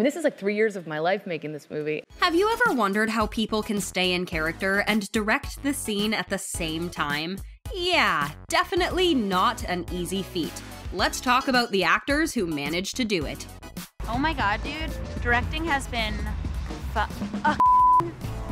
And this is like three years of my life making this movie. Have you ever wondered how people can stay in character and direct the scene at the same time? Yeah, definitely not an easy feat. Let's talk about the actors who managed to do it. Oh my god, dude. Directing has been fu- uh,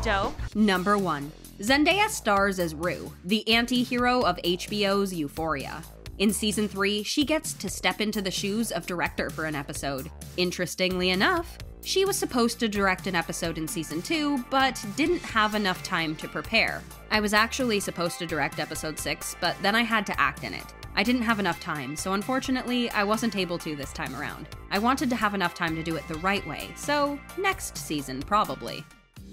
dope. Number 1. Zendaya stars as Rue, the anti hero of HBO's Euphoria. In season 3, she gets to step into the shoes of director for an episode. Interestingly enough, she was supposed to direct an episode in season 2, but didn't have enough time to prepare. I was actually supposed to direct episode 6, but then I had to act in it. I didn't have enough time, so unfortunately, I wasn't able to this time around. I wanted to have enough time to do it the right way, so next season, probably.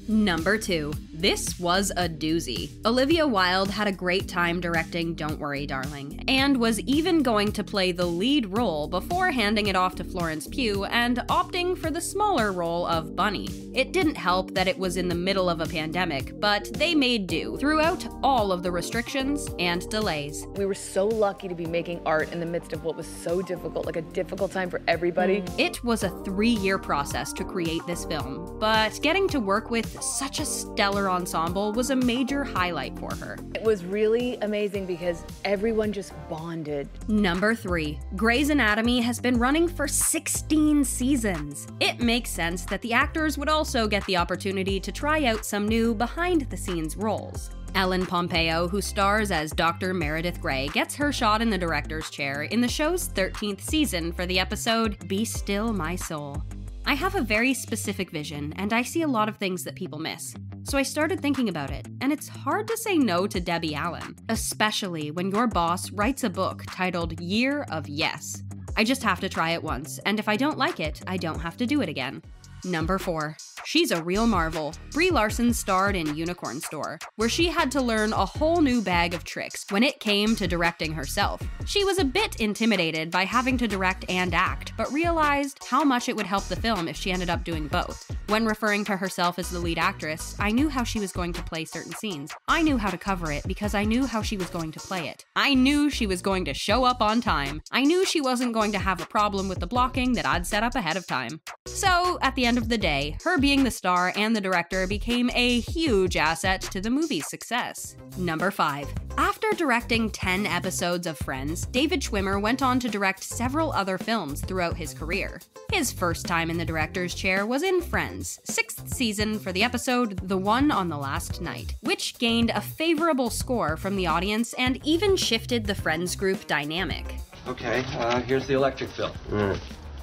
Number 2. This was a doozy. Olivia Wilde had a great time directing Don't Worry Darling, and was even going to play the lead role before handing it off to Florence Pugh and opting for the smaller role of Bunny. It didn't help that it was in the middle of a pandemic, but they made do throughout all of the restrictions and delays. We were so lucky to be making art in the midst of what was so difficult, like a difficult time for everybody. It was a three year process to create this film, but getting to work with such a stellar ensemble was a major highlight for her. It was really amazing because everyone just bonded. Number 3. Grey's Anatomy has been running for 16 seasons. It makes sense that the actors would also get the opportunity to try out some new behind the scenes roles. Ellen Pompeo, who stars as Dr. Meredith Grey, gets her shot in the director's chair in the show's 13th season for the episode Be Still My Soul. I have a very specific vision, and I see a lot of things that people miss. So I started thinking about it, and it's hard to say no to Debbie Allen, especially when your boss writes a book titled Year of Yes. I just have to try it once, and if I don't like it, I don't have to do it again. Number 4. She's a real marvel. Brie Larson starred in Unicorn Store, where she had to learn a whole new bag of tricks when it came to directing herself. She was a bit intimidated by having to direct and act, but realized how much it would help the film if she ended up doing both. When referring to herself as the lead actress, I knew how she was going to play certain scenes. I knew how to cover it because I knew how she was going to play it. I knew she was going to show up on time. I knew she wasn't going to have a problem with the blocking that I'd set up ahead of time. So, at the end of the day, her being the star and the director became a huge asset to the movie's success. Number 5. After directing 10 episodes of Friends, David Schwimmer went on to direct several other films throughout his career. His first time in the director's chair was in Friends, sixth season for the episode The One on the Last Night, which gained a favorable score from the audience and even shifted the Friends group dynamic. Okay, uh, here's the electric bill.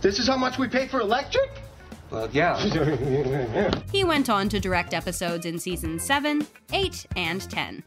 This is how much we pay for electric? Well, yeah. He went on to direct episodes in seasons 7, 8, and 10.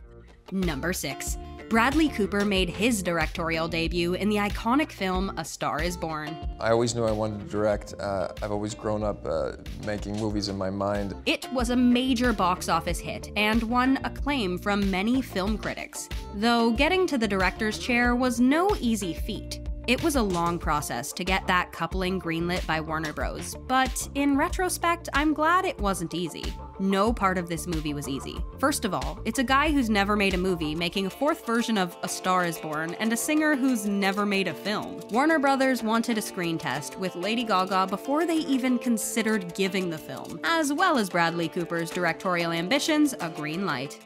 Number 6. Bradley Cooper made his directorial debut in the iconic film A Star is Born. I always knew I wanted to direct. Uh, I've always grown up uh, making movies in my mind. It was a major box office hit and won acclaim from many film critics. Though getting to the director's chair was no easy feat. It was a long process to get that coupling greenlit by Warner Bros., but in retrospect, I'm glad it wasn't easy. No part of this movie was easy. First of all, it's a guy who's never made a movie making a fourth version of A Star is Born and a singer who's never made a film. Warner Brothers wanted a screen test with Lady Gaga before they even considered giving the film, as well as Bradley Cooper's directorial ambitions, a green light.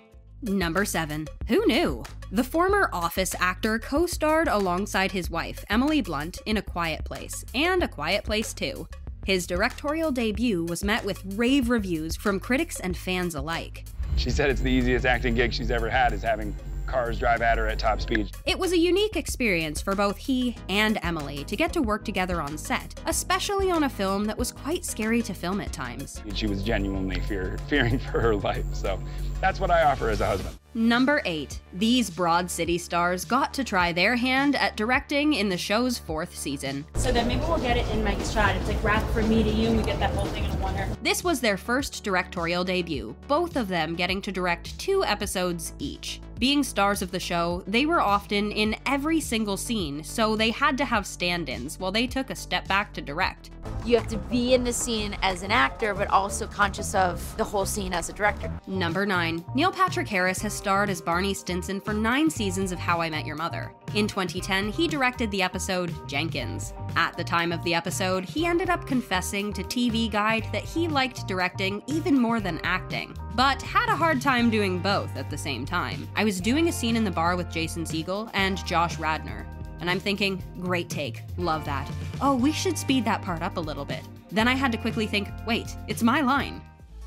Number 7. Who knew? The former Office actor co starred alongside his wife, Emily Blunt, in A Quiet Place, and A Quiet Place 2. His directorial debut was met with rave reviews from critics and fans alike. She said it's the easiest acting gig she's ever had is having cars drive at her at top speed. It was a unique experience for both he and Emily to get to work together on set, especially on a film that was quite scary to film at times. She was genuinely fear, fearing for her life, so that's what I offer as a husband. Number 8. These Broad City stars got to try their hand at directing in the show's fourth season. So then maybe we'll get it in my shot. It's like wrap from me to you, and we get that whole thing in one. This was their first directorial debut, both of them getting to direct two episodes each. Being stars of the show, they were often in every single scene, so they had to have stand ins while they took a step back to direct. You have to be in the scene as an actor, but also conscious of the whole scene as a director. Number 9. Neil Patrick Harris has starred as Barney Stinson for nine seasons of How I Met Your Mother. In 2010, he directed the episode Jenkins. At the time of the episode, he ended up confessing to TV Guide that he liked directing even more than acting, but had a hard time doing both at the same time. I was doing a scene in the bar with Jason Segel and Josh Radnor, and I'm thinking, great take, love that. Oh, we should speed that part up a little bit. Then I had to quickly think, wait, it's my line.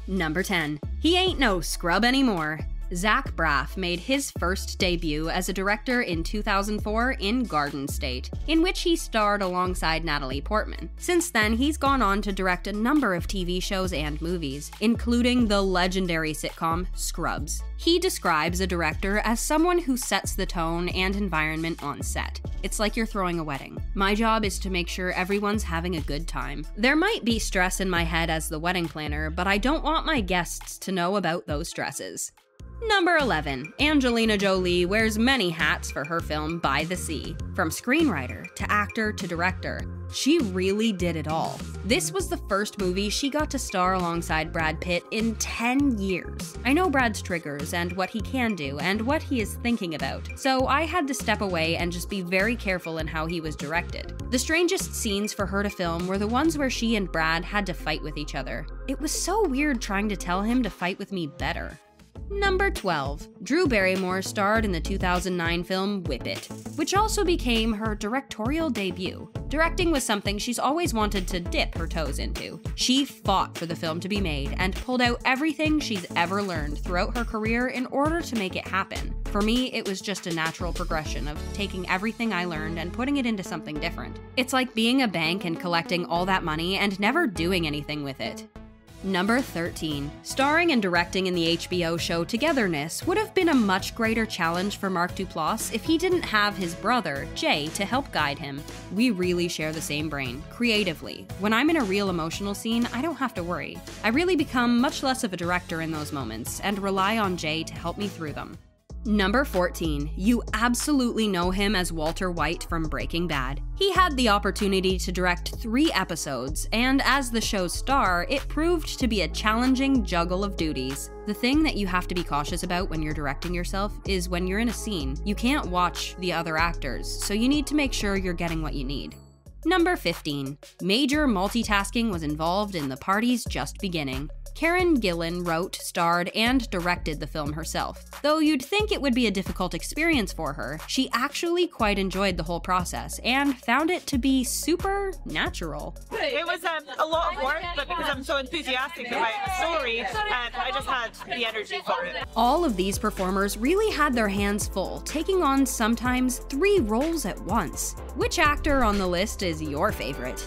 Number 10. He ain't no scrub anymore. Zach Braff made his first debut as a director in 2004 in Garden State, in which he starred alongside Natalie Portman. Since then, he's gone on to direct a number of TV shows and movies, including the legendary sitcom Scrubs. He describes a director as someone who sets the tone and environment on set. It's like you're throwing a wedding. My job is to make sure everyone's having a good time. There might be stress in my head as the wedding planner, but I don't want my guests to know about those stresses. Number 11. Angelina Jolie wears many hats for her film By the Sea. From screenwriter to actor to director, she really did it all. This was the first movie she got to star alongside Brad Pitt in 10 years. I know Brad's triggers and what he can do and what he is thinking about, so I had to step away and just be very careful in how he was directed. The strangest scenes for her to film were the ones where she and Brad had to fight with each other. It was so weird trying to tell him to fight with me better. Number 12. Drew Barrymore starred in the 2009 film Whip It, which also became her directorial debut. Directing was something she's always wanted to dip her toes into. She fought for the film to be made and pulled out everything she's ever learned throughout her career in order to make it happen. For me, it was just a natural progression of taking everything I learned and putting it into something different. It's like being a bank and collecting all that money and never doing anything with it. Number 13. Starring and directing in the HBO show Togetherness would have been a much greater challenge for Mark Duplass if he didn't have his brother, Jay, to help guide him. We really share the same brain, creatively. When I'm in a real emotional scene, I don't have to worry. I really become much less of a director in those moments and rely on Jay to help me through them. Number 14. You absolutely know him as Walter White from Breaking Bad. He had the opportunity to direct three episodes, and as the show's star, it proved to be a challenging juggle of duties. The thing that you have to be cautious about when you're directing yourself is when you're in a scene, you can't watch the other actors, so you need to make sure you're getting what you need. Number 15. Major multitasking was involved in the party's just beginning. Karen Gillan wrote, starred, and directed the film herself. Though you'd think it would be a difficult experience for her, she actually quite enjoyed the whole process and found it to be super natural. It was um, a lot of work, but because I'm so enthusiastic about the story, and I just had the energy for it. All of these performers really had their hands full, taking on sometimes three roles at once. Which actor on the list is your favorite?